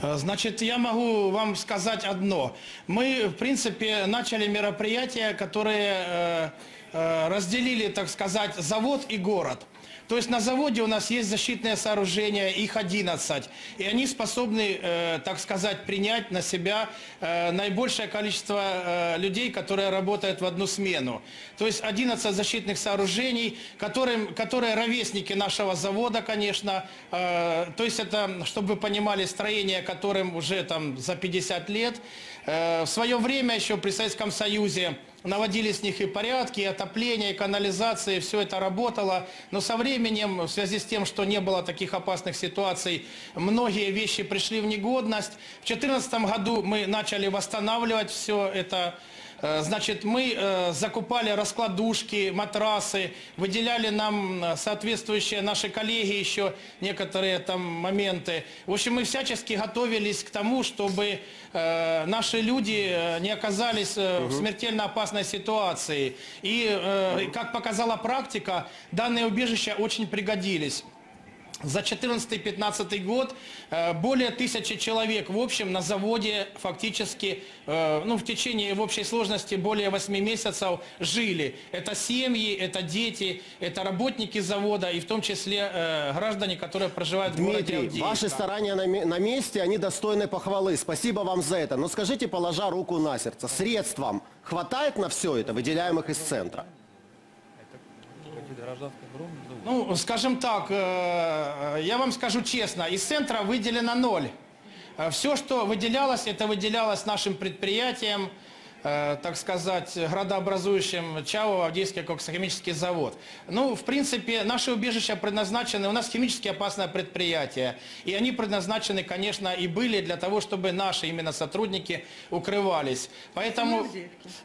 Э, Значит, я могу вам сказать одно. Мы, в принципе, начали мероприятия, которые э, э, разделили, так сказать, завод и город. То есть на заводе у нас есть защитные сооружения, их 11, и они способны, э, так сказать, принять на себя э, наибольшее количество э, людей, которые работают в одну смену. То есть 11 защитных сооружений, которым, которые ровесники нашего завода, конечно. Э, то есть это, чтобы вы понимали, строение, которым уже там за 50 лет. Э, в свое время еще при Советском Союзе наводили с них и порядки, и отопление, и канализация, и все это работало. Но со временем, в связи с тем, что не было таких опасных ситуаций, многие вещи пришли в негодность. В 2014 году мы начали восстанавливать все это. Э, Значит, мы э, закупали раскладушки, матрасы, выделяли нам соответствующие наши коллеги еще некоторые там моменты. В общем, мы всячески готовились к тому, чтобы э, наши люди не оказались в смертельно опасной ситуации. И, как показала практика, данные убежища очень пригодились. За 2014-2015 год э, более тысячи человек в общем на заводе фактически, э, ну в течение в общей сложности более 8 месяцев жили. Это семьи, это дети, это работники завода и в том числе э, граждане, которые проживают в городе Дмитрий, Авдеевка. ваши старания на, на месте, они достойны похвалы. Спасибо вам за это. Но скажите, положа руку на сердце, средств вам хватает на все это, выделяемых из центра? Ну, скажем так, э, я вам скажу честно, из центра выделено ноль. Все, что выделялось, это выделялось нашим предприятием, э, так сказать, градообразующим ЧАО Авдеевский коксохимический завод. Ну, в принципе, наши убежища предназначены, у нас химически опасное предприятие, и они предназначены, конечно, и были для того, чтобы наши именно сотрудники укрывались. Поэтому,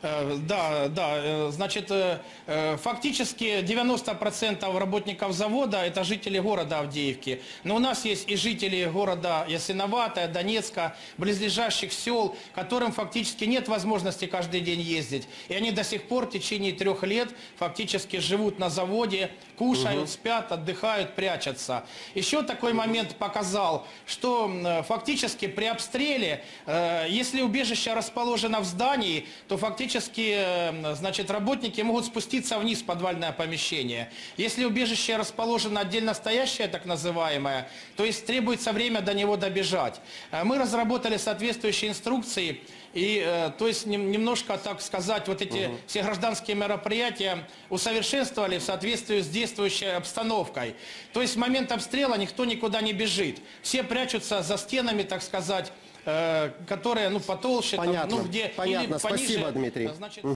э, да, да, э, значит, э, э, фактически 90% работников завода это жители города Авдеевки. Но у нас есть и жители города Ясиноватая, Донецка, близлежащих сел, которым фактически нет возможности каждый день ездить. И они до сих пор в течение трех лет фактически живут на заводе, кушают, спят, отдыхают, прячутся. Еще такой момент показал, что э, фактически при обстреле, э, если убежище расположено в здании, то фактически э, значит, работники могут спуститься вниз в подвальное помещение. Если убежище расположено отдельно стоящее, так называемое, то есть требуется время до него добежать. Мы разработали соответствующие инструкции, и э, то есть нем- немножко, так сказать, вот эти все гражданские мероприятия усовершенствовали в соответствии с действующей обстановкой. То есть в момент обстрела никто никуда не бежит. Все прячутся за стенами, так сказать, э, которые ну, потолще, там, Понятно. ну, где Понятно. или пониже, Спасибо, Дмитрий. значит,